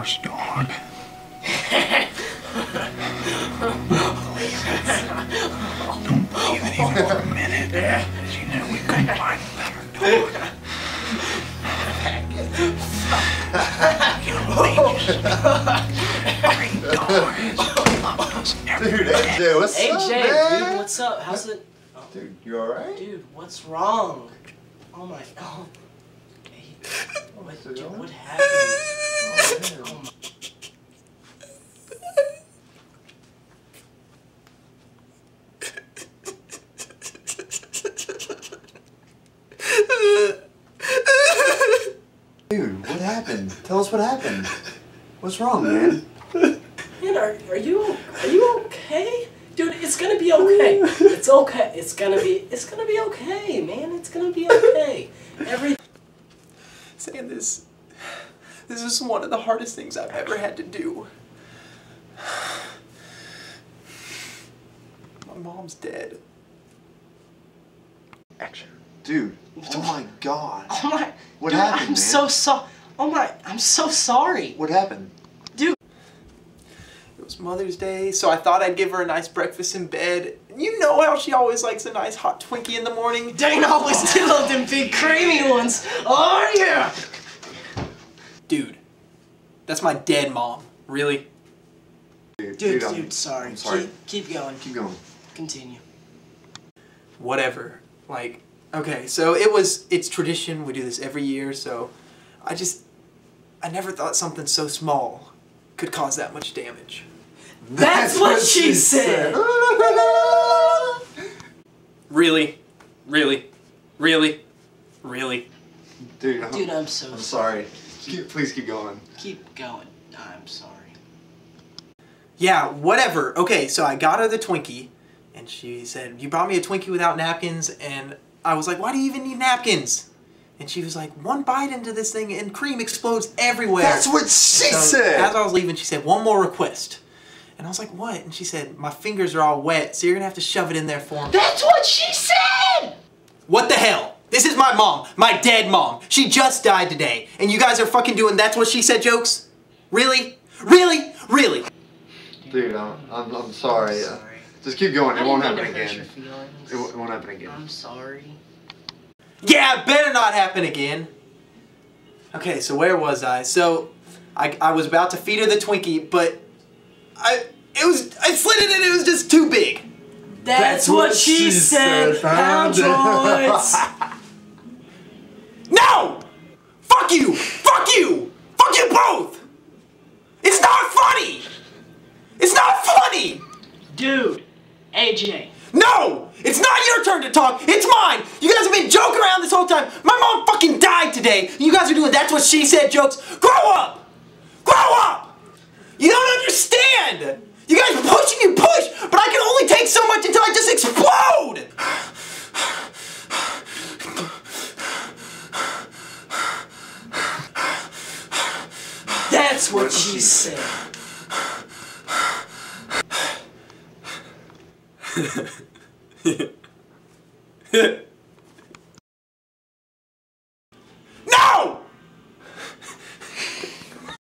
horse dog. Don't believe it even for a minute. As you know, we couldn't find a better dog. Great dogs. Dude, AJ, what's Hey up, Jay, man? dude, what's up? How's it? Dude, you alright? Dude, what's wrong? Oh my god. Hey, what, Dude, dude, what? what happened? Oh, Oh man. my. Dude, what happened? Tell us what happened. What's wrong, man? Man, are, are you are you okay? Dude, it's gonna be okay. It's okay. It's gonna be it's gonna be okay, man. It's gonna be okay. Every saying this. This is one of the hardest things I've ever had to do. My mom's dead. Action. Dude, oh my god. Oh my What dude, happened, I'm man? so sorry. Oh my I'm so sorry. What happened? Dude, It was Mother's Day, so I thought I'd give her a nice breakfast in bed. You know how she always likes a nice hot Twinkie in the morning. Dana always did love them big creamy ones. Oh yeah. Dude, that's my dead mom. Really? Dude, Dude, dude, I'm- sorry. I'm sorry. Keep, keep going. Keep going. Continue. Whatever. Like, okay, so it was, it's tradition. We do this every year, so I just, I never thought something so small could cause that much damage. That's what she said. Really? Really? Really? Really? Dude, I'm, Dude, I'm so I'm sorry. sorry. Keep, please keep going. Keep going. I'm sorry. Yeah, whatever. Okay, so I got her the Twinkie, and she said, You brought me a Twinkie without napkins, and I was like, Why do you even need napkins? And she was like, One bite into this thing, and cream explodes everywhere. That's what she So, said! As I was leaving, she said, One more request. And I was like, What? And she said, My fingers are all wet, so you're gonna have to shove it in there for me. That's what she said! What the hell? This is my mom, my dead mom. She just died today, and you guys are fucking doing that's what she said jokes? Really? Really? Really? Dude, I'm, I'm, I'm sorry. Uh, sorry. just keep going. It won't happen mean to hurt again. It, won't- it won't happen again. I'm sorry. Yeah, it better not happen again. Okay, so where was I? So, I, I was about to feed her the Twinkie, but I it was I slid it and it was just too big. That's, what, she, said, pound droids. No! Fuck you! Fuck you! Fuck you both! It's not funny! It's not funny! Dude, AJ. No! It's not your turn to talk, it's mine! You guys have been joking around this whole time. My mom fucking died today. You guys are doing that's what she said jokes. Grow up! Grow up! You don't understand! You guys push and you push, but I can only take so much until I just explode! That's what she said.